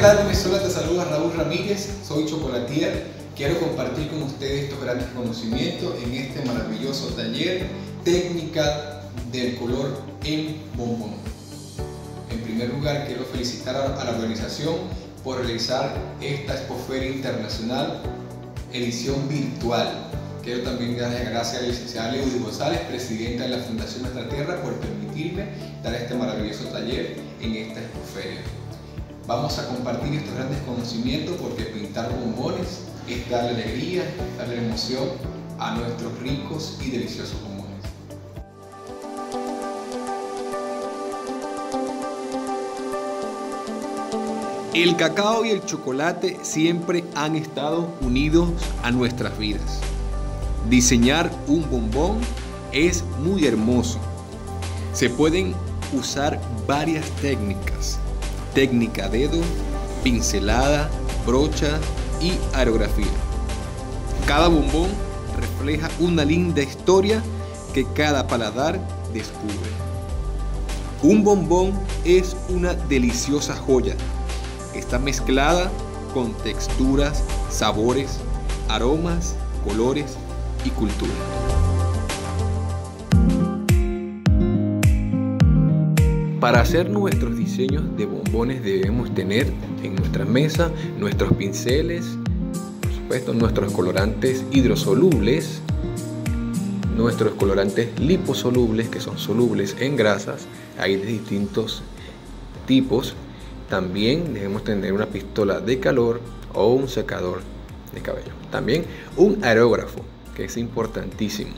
tal Venezuela? Te saluda Raúl Ramírez, soy chocolatier. Quiero compartir con ustedes estos grandes conocimientos en este maravilloso taller técnica del color en bombón. En primer lugar, quiero felicitar a la organización por realizar esta Expoferia Internacional edición virtual. Quiero también dar las gracias a la licenciada Leudy González, presidenta de la Fundación Nuestra Tierra, por permitirme dar este maravilloso taller en esta expoferia. Vamos a compartir estos grandes conocimientos porque pintar bombones es darle alegría, darle emoción a nuestros ricos y deliciosos bombones. El cacao y el chocolate siempre han estado unidos a nuestras vidas. Diseñar un bombón es muy hermoso. Se pueden usar varias técnicas. Técnica dedo, pincelada, brocha y aerografía. Cada bombón refleja una linda historia que cada paladar descubre. Un bombón es una deliciosa joya. Está mezclada con texturas, sabores, aromas, colores y cultura. Para hacer nuestros diseños de bombones debemos tener en nuestra mesa nuestros pinceles, por supuesto nuestros colorantes hidrosolubles, nuestros colorantes liposolubles que son solubles en grasas, hay de distintos tipos. También debemos tener una pistola de calor o un secador de cabello. También un aerógrafo que es importantísimo.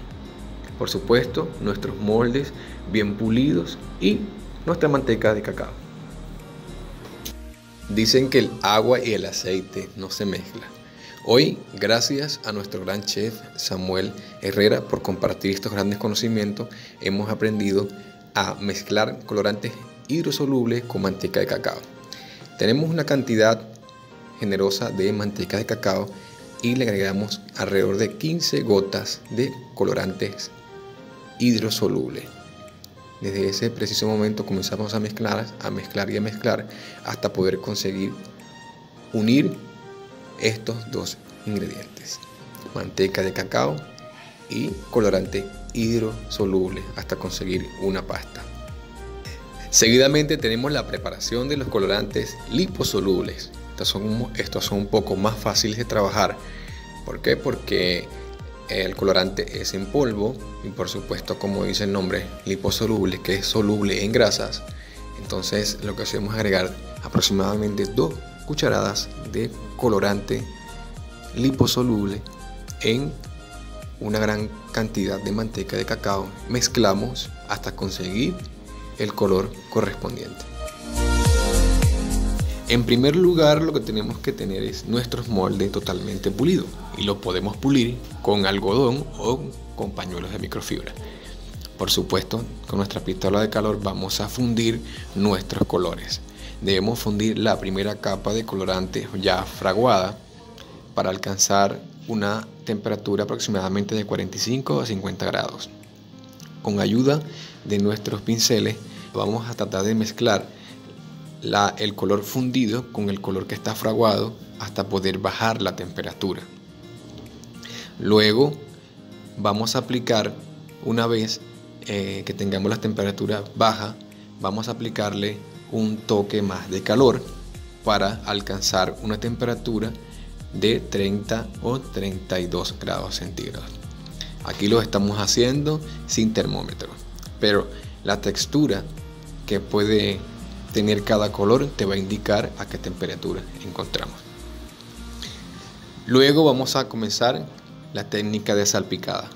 Por supuesto, nuestros moldes bien pulidos y nuestra manteca de cacao. Dicen que el agua y el aceite no se mezclan. Hoy, gracias a nuestro gran chef Samuel Herrera por compartir estos grandes conocimientos, hemos aprendido a mezclar colorantes hidrosolubles con manteca de cacao. Tenemos una cantidad generosa de manteca de cacao y le agregamos alrededor de 15 gotas de colorantes hidrosolubles. Desde ese preciso momento comenzamos a mezclar, a mezclar y a mezclar hasta poder conseguir unir estos dos ingredientes, manteca de cacao y colorante hidrosoluble hasta conseguir una pasta. Seguidamente tenemos la preparación de los colorantes liposolubles. Estos son, estos son un poco más fáciles de trabajar. ¿Por qué? Porque el colorante es en polvo y por supuesto como dice el nombre liposoluble que es soluble en grasas. Entonces lo que hacemos es agregar aproximadamente dos cucharadas de colorante liposoluble en una gran cantidad de manteca de cacao. Mezclamos hasta conseguir el color correspondiente en primer lugar, lo que tenemos que tener es nuestros moldes totalmente pulidos y lo podemos pulir con algodón o con pañuelos de microfibra. Por supuesto, con nuestra pistola de calor vamos a fundir nuestros colores. Debemos fundir la primera capa de colorante ya fraguada para alcanzar una temperatura aproximadamente de 45 a 50 grados. Con ayuda de nuestros pinceles vamos a tratar de mezclar el color fundido con el color que está fraguado hasta poder bajar la temperatura. Luego vamos a aplicar, una vez eh, que tengamos la temperatura baja, vamos a aplicarle un toque más de calor para alcanzar una temperatura de 30 o 32 grados centígrados. Aquí lo estamos haciendo sin termómetro, pero la textura que puede tener cada color te va a indicar a qué temperatura encontramos. Luego vamos a comenzar la técnica de salpicada.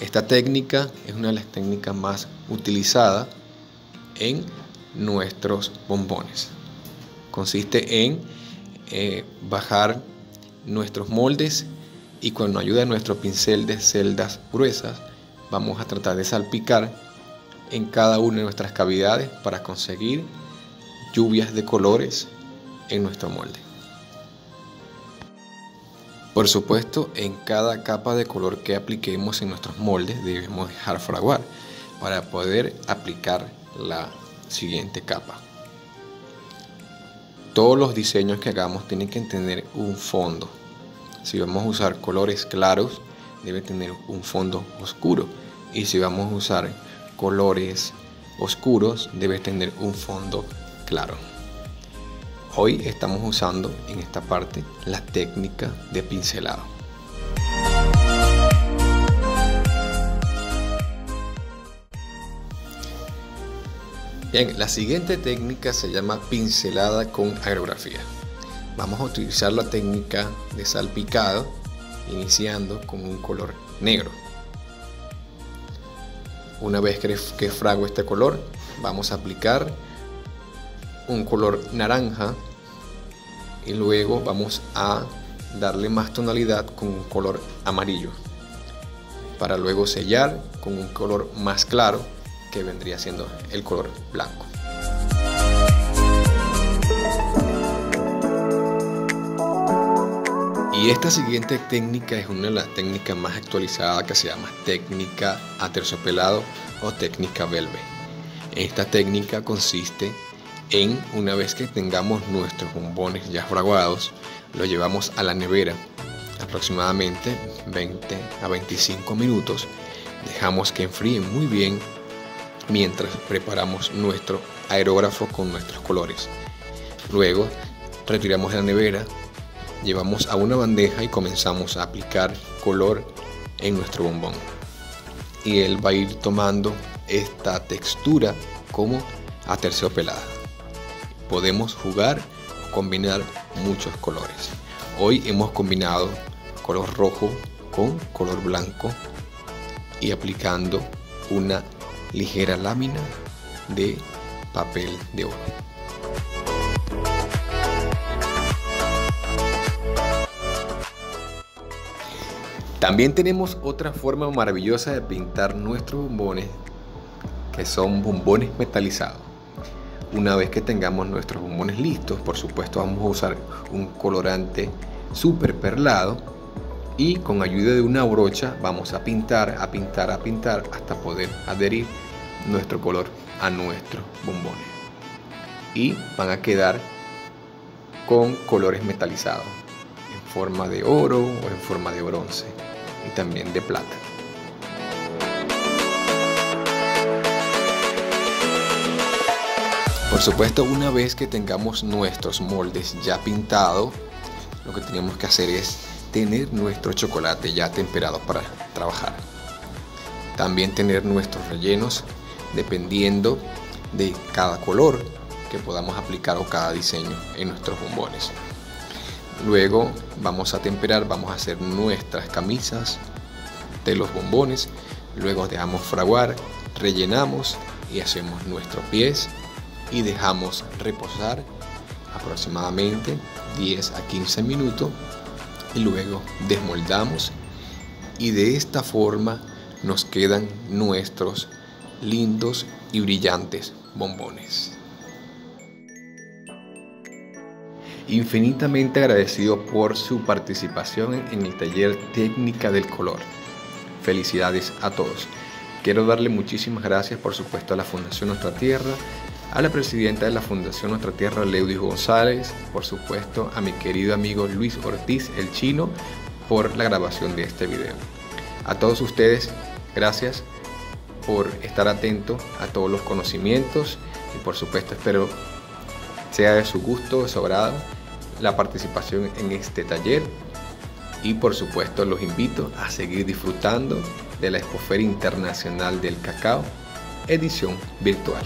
Esta técnica es una de las técnicas más utilizadas en nuestros bombones. Consiste en eh, bajar nuestros moldes y con ayuda de nuestro pincel de celdas gruesas vamos a tratar de salpicar en cada una de nuestras cavidades para conseguir lluvias de colores en nuestro molde. Por supuesto, en cada capa de color que apliquemos en nuestros moldes debemos dejar fraguar para poder aplicar la siguiente capa. todos los diseños que hagamos tienen que tener un fondo. Si vamos a usar colores claros, debe tener un fondo oscuro. Y si vamos a usar colores oscuros, debe tener un fondo claro. Hoy estamos usando en esta parte la técnica de pincelado. Bien, la siguiente técnica se llama pincelada con aerografía. Vamos a utilizar la técnica de salpicado iniciando con un color negro. Una vez que, frago este color, vamos a aplicar un color naranja y luego vamos a darle más tonalidad con un color amarillo para luego sellar con un color más claro que vendría siendo el color blanco. Y esta siguiente técnica es una de las técnicas más actualizadas que se llama técnica aterciopelado o técnica velve. Esta técnica consiste en, una vez que tengamos nuestros bombones ya fraguados, lo llevamos a la nevera aproximadamente 20 a 25 minutos. Dejamos que enfríen muy bien mientras preparamos nuestro aerógrafo con nuestros colores. Luego retiramos de la nevera, llevamos a una bandeja y comenzamos a aplicar color en nuestro bombón. Y él va a ir tomando esta textura como aterciopelada. Podemos jugar o combinar muchos colores. Hoy hemos combinado color rojo con color blanco y aplicando una ligera lámina de papel de oro. También tenemos otra forma maravillosa de pintar nuestros bombones, que son bombones metalizados. Una vez que tengamos nuestros bombones listos, por supuesto vamos a usar un colorante super perlado y con ayuda de una brocha vamos a pintar, a pintar, a pintar hasta poder adherir nuestro color a nuestro bombones. Y van a quedar con colores metalizados en forma de oro o en forma de bronce y también de plata. Por supuesto, una vez que tengamos nuestros moldes ya pintados, lo que tenemos que hacer es tener nuestro chocolate ya temperado para trabajar. También tener nuestros rellenos dependiendo de cada color que podamos aplicar o cada diseño en nuestros bombones. Luego vamos a temperar, vamos a hacer nuestras camisas de los bombones. Luego dejamos fraguar, rellenamos y hacemos nuestros pies y dejamos reposar aproximadamente 10 a 15 minutos y luego desmoldamos y de esta forma nos quedan nuestros lindos y brillantes bombones. Infinitamente agradecido por su participación en el taller Técnica del Color. Felicidades a todos. Quiero darle muchísimas gracias por supuesto a la Fundación Nuestra Tierra, a la presidenta de la Fundación Nuestra Tierra, Leudis González, por supuesto a mi querido amigo Luis Ortiz, el chino, por la grabación de este video. A todos ustedes, gracias por estar atento a todos los conocimientos y por supuesto espero sea de su gusto, de su agrado la participación en este taller y por supuesto los invito a seguir disfrutando de la Expoferia Internacional del Cacao, edición virtual.